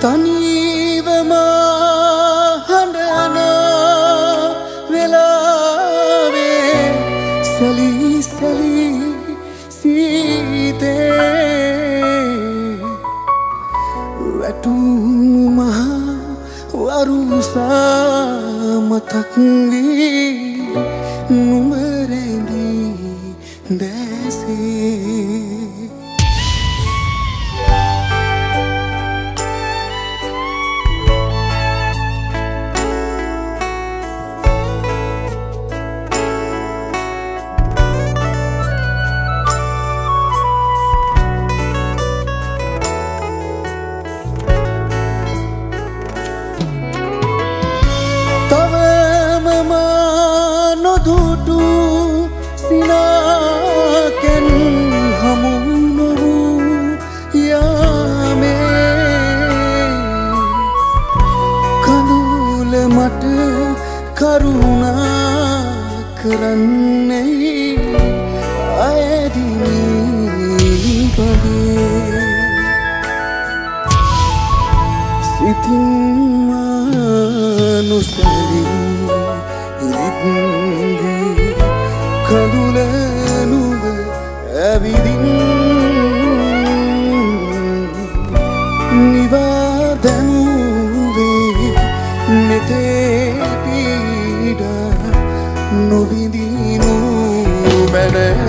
තනීවම හඬන වෙලාවේ සැලී සැලී සීතේ වැටුම් මහා වරුසා මතක් වී නුමරැඳී දැසේ මා නොදුටු සිනාකැන් හමු නොවූ යාමේ. කඳුල මට කරුණා කරන්නේ අයදිනී බගේ සිතින් නොසැලී ඉරිත්දී ඇවිදින් නිවා දැමුවේ මෙතේ පීඩ නොවිදිනු බැඩ